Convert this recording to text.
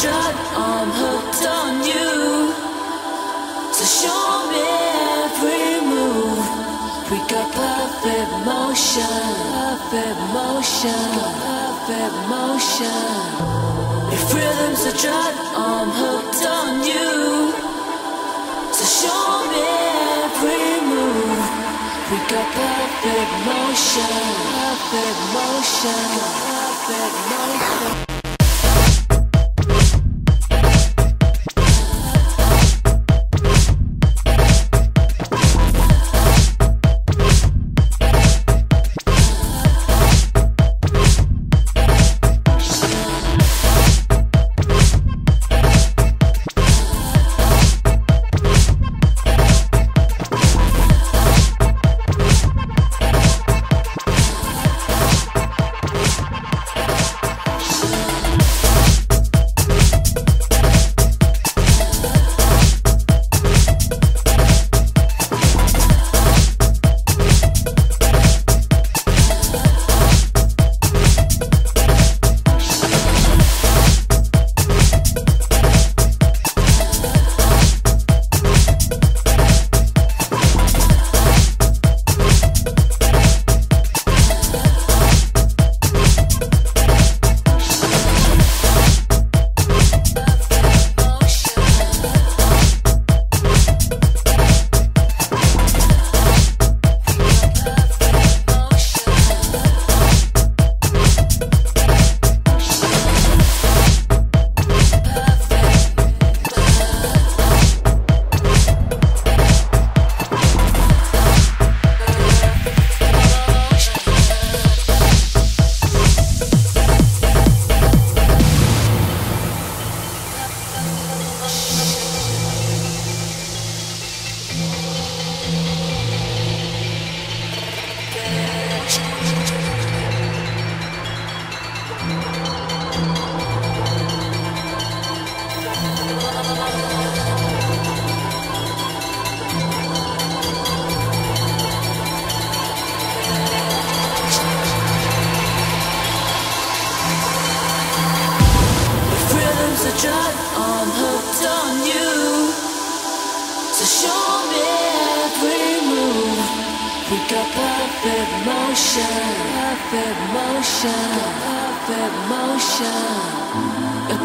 drug, I'm hooked on you. So show me every move. We got perfect motion, perfect motion, perfect motion. If rhythm's a drug, I'm hooked on you. So show me every move. We got perfect motion, perfect motion, perfect motion. We got perfect motion, perfect motion, perfect motion.